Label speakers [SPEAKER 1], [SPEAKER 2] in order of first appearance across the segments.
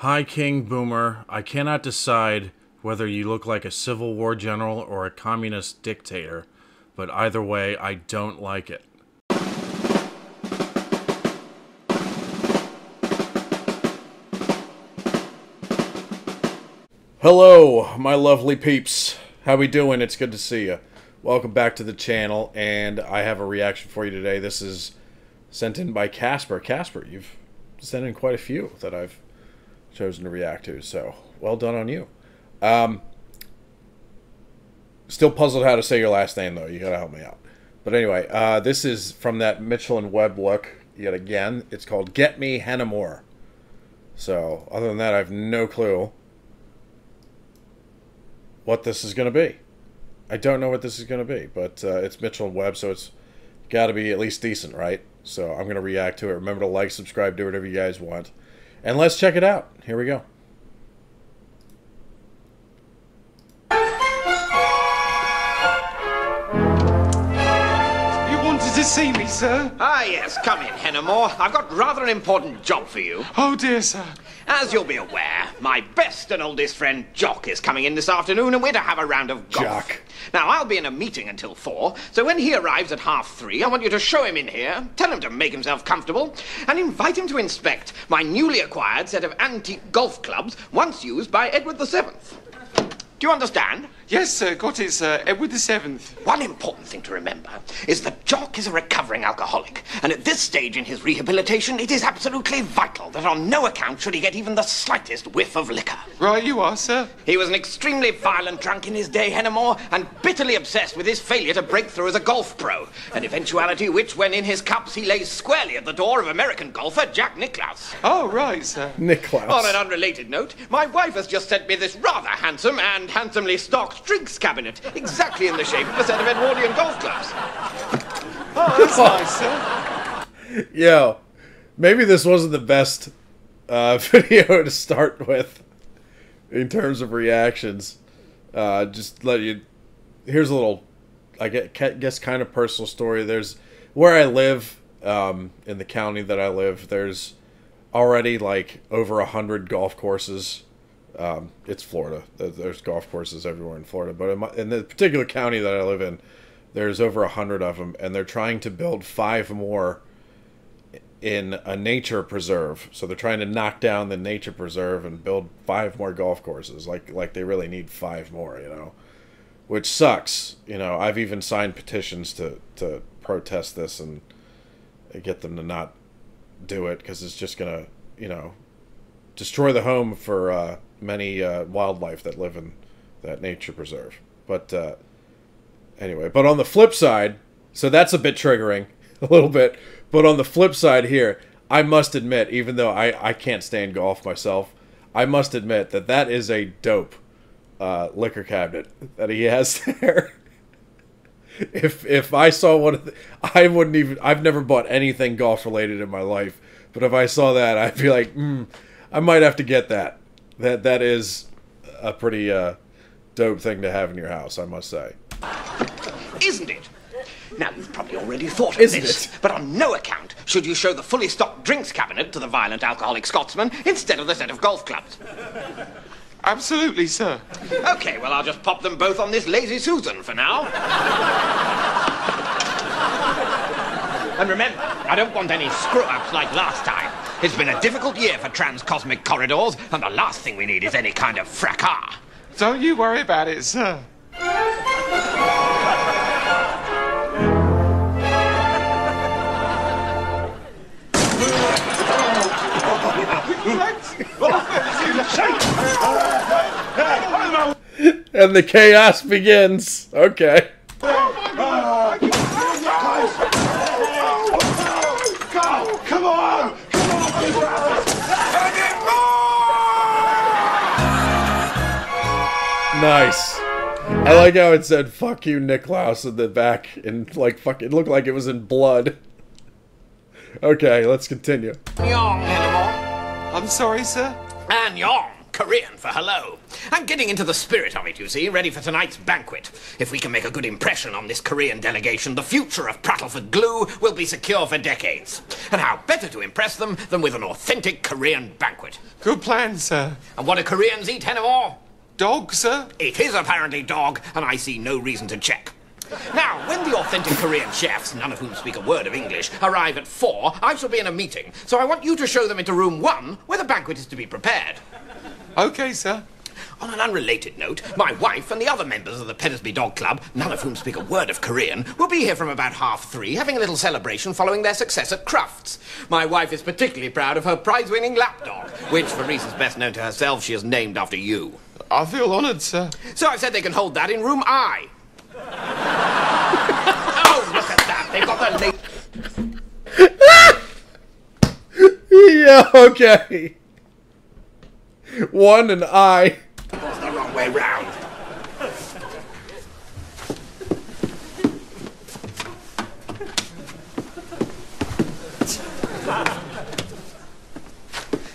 [SPEAKER 1] Hi, King Boomer. I cannot decide whether you look like a Civil War general or a communist dictator, but either way, I don't like it. Hello, my lovely peeps. How we doing? It's good to see you. Welcome back to the channel, and I have a reaction for you today. This is sent in by Casper. Casper, you've sent in quite a few that I've chosen to react to, so well done on you. Um, still puzzled how to say your last name, though. You gotta help me out. But anyway, uh, this is from that Mitchell and Webb look yet again. It's called Get Me Hennimore." So, other than that, I have no clue what this is to be. I don't know what this is to be, but uh, it's Mitchell and Webb, so it's got to be at least decent, right? So I'm to react to it. Remember to like, subscribe, do whatever you guys want. And let's check it out. Here we go.
[SPEAKER 2] To see me, sir?
[SPEAKER 3] Ah, yes. Come in, Hennimore. I've got rather an important job for you.
[SPEAKER 2] Oh, dear, sir.
[SPEAKER 3] As you'll be aware, my best and oldest friend, Jock, is coming in this afternoon, and we're to have a round of golf.
[SPEAKER 1] Jock.
[SPEAKER 3] Now, I'll be in a meeting until four, so when he arrives at half three, I want you to show him in here, tell him to make himself comfortable, and invite him to inspect my newly acquired set of antique golf clubs, once used by Edward VII. Do you understand?
[SPEAKER 2] Yes, sir. Got it, sir. Edward the Seventh.
[SPEAKER 3] One important thing to remember is that Jock is a recovering alcoholic, and at this stage in his rehabilitation, it is absolutely vital that on no account should he get even the slightest whiff of liquor.
[SPEAKER 2] Right, you are, sir.
[SPEAKER 3] He was an extremely violent drunk in his day, Hennimore, and bitterly obsessed with his failure to break through as a golf pro, an eventuality which, when in his cups, he lays squarely at the door of American golfer Jack Nicklaus.
[SPEAKER 2] Oh, right, sir.
[SPEAKER 1] Nicklaus.
[SPEAKER 3] On an unrelated note, my wife has just sent me this rather handsome and handsomely stocked drinks cabinet, exactly in the shape of a set of Edwardian golf clubs.
[SPEAKER 2] Oh, that's nice, sir.
[SPEAKER 1] Yo, maybe this wasn't the best uh, video to start with in terms of reactions. Uh, just let you. Here's a little, I guess, kind of personal story. There's where I live um, in the county that I live. There's already like over a hundred golf courses um, it's Florida. There's golf courses everywhere in Florida, but in, my, in the particular county that I live in, there's over a hundred of them, and they're trying to build five more in a nature preserve. So they're trying to knock down the nature preserve and build five more golf courses. Like like they really need five more, you know, which sucks. You know, I've even signed petitions to to protest this and get them to not do it because it's just gonna, you know, destroy the home for. Uh, many uh, wildlife that live in that nature preserve. But uh, anyway, but on the flip side, so that's a bit triggering, a little bit. But on the flip side here, I must admit, even though I, I can't stand golf myself, I must admit that that is a dope uh, liquor cabinet that he has there. if if I saw one, of I wouldn't even. I've never bought anything golf related in my life, but if I saw that, I'd be like, mm, I might have to get that that that is a pretty uh, dope thing to have in your house, I must say.
[SPEAKER 3] Isn't it? Now, you've probably already thought of
[SPEAKER 1] Isn't
[SPEAKER 3] this,
[SPEAKER 1] it?
[SPEAKER 3] but on no account should you show the fully stocked drinks cabinet to the violent alcoholic Scotsman instead of the set of golf clubs.
[SPEAKER 2] Absolutely, sir.
[SPEAKER 3] Okay, well, I'll just pop them both on this lazy Susan for now. and remember, I don't want any screw-ups like last time. It's been a difficult year for transcosmic corridors, and the last thing we need is any kind of fracas.
[SPEAKER 2] Don't you worry about it, sir.
[SPEAKER 1] and the chaos begins. Okay. Nice. I like how it said "fuck you, Nicklaus" in the back, and like fuck, it looked like it was in blood. Okay, let's continue.
[SPEAKER 3] Yong, Hennimore.
[SPEAKER 2] I'm sorry, sir.
[SPEAKER 3] And yonk. Korean for hello. I'm getting into the spirit of it, you see, ready for tonight's banquet. If we can make a good impression on this Korean delegation, the future of Prattleford Glue will be secure for decades. And how better to impress them than with an authentic Korean banquet?
[SPEAKER 2] Good plan, sir.
[SPEAKER 3] And what do Koreans eat, Hennimore?
[SPEAKER 2] Dog, sir?
[SPEAKER 3] It is apparently dog, and I see no reason to check. Now, when the authentic Korean chefs, none of whom speak a word of English, arrive at four, I shall be in a meeting. So I want you to show them into room one, where the banquet is to be prepared.
[SPEAKER 2] Okay, sir.
[SPEAKER 3] On an unrelated note, my wife and the other members of the Petersby Dog Club, none of whom speak a word of Korean, will be here from about half three, having a little celebration following their success at Crufts. My wife is particularly proud of her prize-winning lapdog, which, for reasons best known to herself, she has named after you.
[SPEAKER 2] I feel honoured, sir.
[SPEAKER 3] So I've said they can hold that in room I. oh, look at that! They've got the late.
[SPEAKER 1] yeah, okay. One and I.
[SPEAKER 3] It's the wrong way round.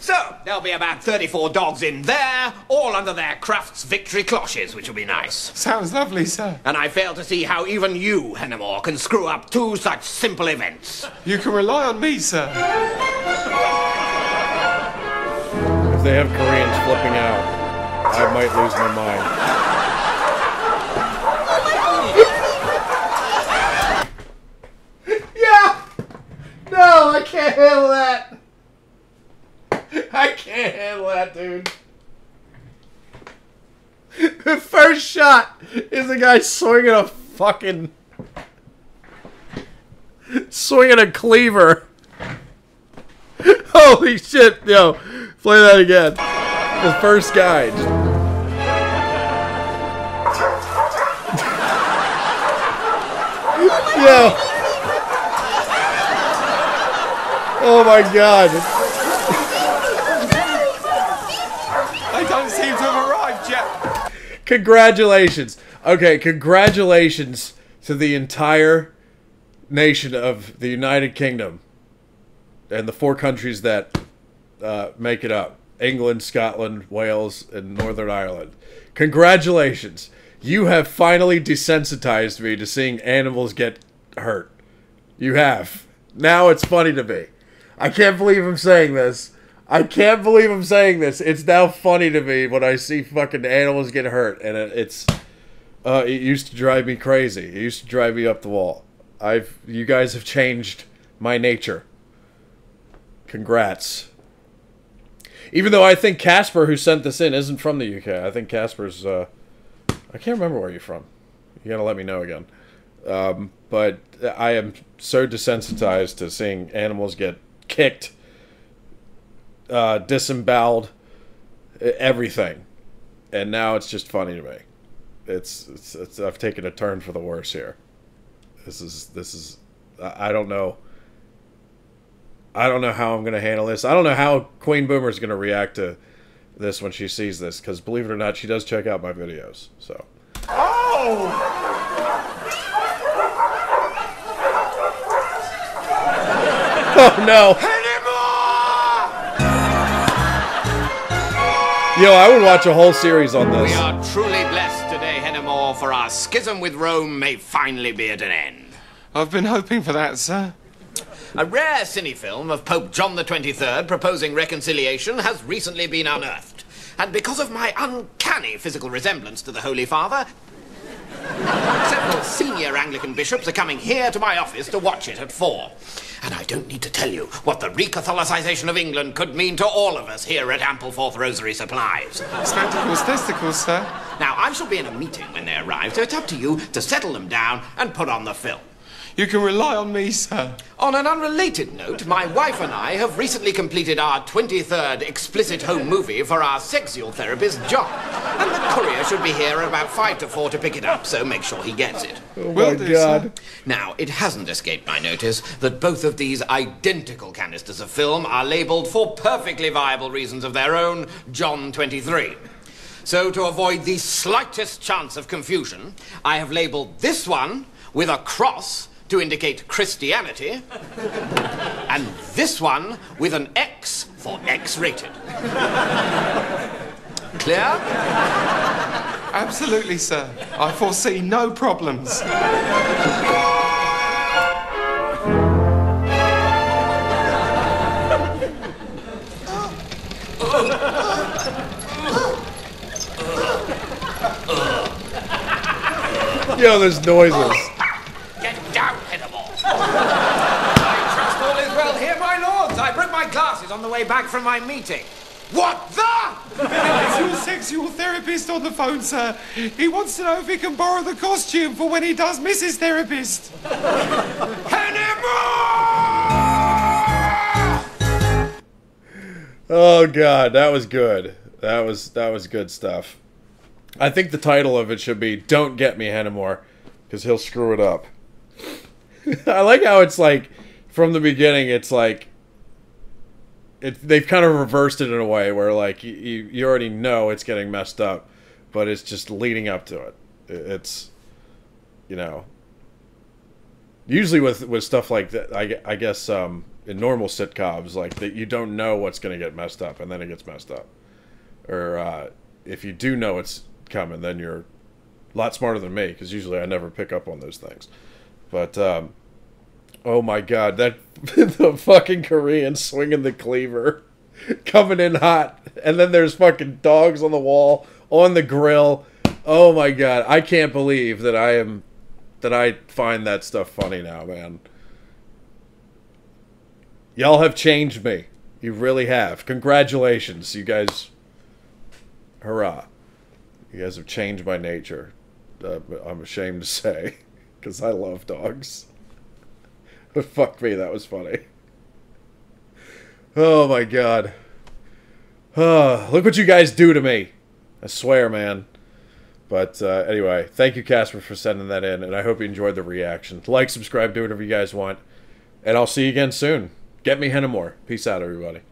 [SPEAKER 3] So, there'll be about 34 dogs in there, all under their Crufts victory cloches, which will be nice.
[SPEAKER 2] Sounds lovely, sir.
[SPEAKER 3] And I fail to see how even you, Hennimore, can screw up two such simple events.
[SPEAKER 2] You can rely on me, sir.
[SPEAKER 1] If they have Koreans flipping out, I might lose my mind. yeah! No, I can't handle that! I can't handle that, dude. The first shot is a guy swinging a fucking. swinging a cleaver. Holy shit, yo. Play that again. The first guy. yo. Oh my god.
[SPEAKER 2] They don't seem to have arrived yet.
[SPEAKER 1] Congratulations. Okay, congratulations to the entire nation of the United Kingdom and the four countries that uh, make it up England, Scotland, Wales, and Northern Ireland. Congratulations. You have finally desensitized me to seeing animals get hurt. You have. Now it's funny to me. I can't believe I'm saying this. I can't believe I'm saying this. It's now funny to me when I see fucking animals get hurt, and it's. Uh, it used to drive me crazy. It used to drive me up the wall. I've. You guys have changed my nature. Congrats. Even though I think Casper, who sent this in, isn't from the UK. I think Casper's. Uh, I can't remember where you're from. You gotta let me know again. Um, but I am so desensitized to seeing animals get kicked, uh, disemboweled, everything, and now it's just funny to me. It's, it's, it's I've taken a turn for the worse here. This is this is I don't know. I don't know how I'm gonna handle this. I don't know how Queen Boomer's gonna react to this when she sees this, because believe it or not, she does check out my videos. So. Oh Oh no! Yo, I would watch a whole series on
[SPEAKER 3] We
[SPEAKER 1] this.
[SPEAKER 3] are blessed today, Hennimore, for our schism with Rome may finally be at an end.
[SPEAKER 2] I've been hoping for that, sir.
[SPEAKER 3] A rare cine film of Pope John the 23rd proposing reconciliation has recently been unearthed. And because of my uncanny physical resemblance to the Holy Father, several senior Anglican bishops are coming here to my office to watch it at four. And I don't need to tell you what the recatholicization of England could mean to all of us here at Ampleforth Rosary Supplies.
[SPEAKER 2] Spectacles, testicles, sir.
[SPEAKER 3] Now, I shall be in a meeting when they arrive, so it's up to you to settle them down and put on the film.
[SPEAKER 2] You can rely on me, sir.
[SPEAKER 3] On an unrelated note, my wife and I have recently completed our 23rd explicit home movie for our sexual therapist, John. And the courier should be here at about 5 to 4 to pick it up, so make sure he gets it.
[SPEAKER 1] Oh
[SPEAKER 2] Will
[SPEAKER 1] my
[SPEAKER 2] do,
[SPEAKER 1] god.
[SPEAKER 2] sir.
[SPEAKER 3] Now, it hasn't escaped my notice that both of these identical canisters of film are labelled for perfectly viable reasons of their own John 23. So, to avoid the slightest chance of confusion, I have labelled this one with a cross to indicate Christianity, and this one with an X for X rated. Clear?
[SPEAKER 2] Absolutely, sir. I foresee no problems.
[SPEAKER 1] Yo, there's noises.
[SPEAKER 3] Get down, Hennimore. I trust all is well here, my lords. I broke my glasses on the way back from my meeting. What the?
[SPEAKER 2] It's your sexual therapist on the phone, sir. He wants to know if he can borrow the costume for when he does Mrs. Therapist.
[SPEAKER 3] Hannibal!
[SPEAKER 1] Oh god, that was good. That was that was good stuff. I think the title of it should be "Don't Get Me Hennimore," because he'll screw it up. I like how it's like from the beginning. It's like it, they've kind of reversed it in a way where like you, you already know it's getting messed up, but it's just leading up to it. It- It's you know usually with with stuff like that. I, I guess um, in normal sitcoms like that you don't know what's going to get messed up and then it gets messed up, or uh, if you do know it's coming, then you're a lot smarter than me because usually I never pick up on those things. But um, oh my god, that the fucking Korean swinging the cleaver, coming in hot, and then there's fucking dogs on the wall on the grill. Oh my god, I can't believe that I am that I find that stuff funny now, man. Y'all have changed me. You really have. Congratulations, you guys. Hurrah. You guys have changed my nature. Uh, I'm ashamed to say, because I love dogs. But fuck me, that was funny. Oh my god. Oh, look what you guys do to me. I swear, man. But uh, anyway, thank you, Casper, for sending that in, and I hope you enjoyed the reaction. Like, subscribe, do whatever you guys want, and I'll see you again soon. Get me Hennimore. Peace out, everybody.